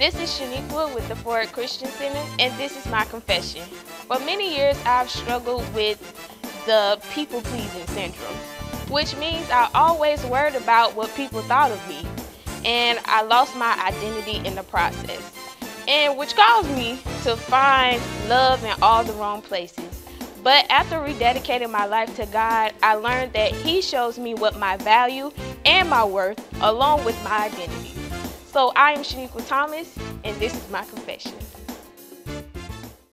This is Shaniqua with the Forward Christian Center, and this is my confession. For many years, I've struggled with the people pleasing syndrome, which means I always worried about what people thought of me, and I lost my identity in the process, and which caused me to find love in all the wrong places. But after rededicating my life to God, I learned that He shows me what my value and my worth, along with my identity. So I am Shaniqua Thomas, and this is my confession.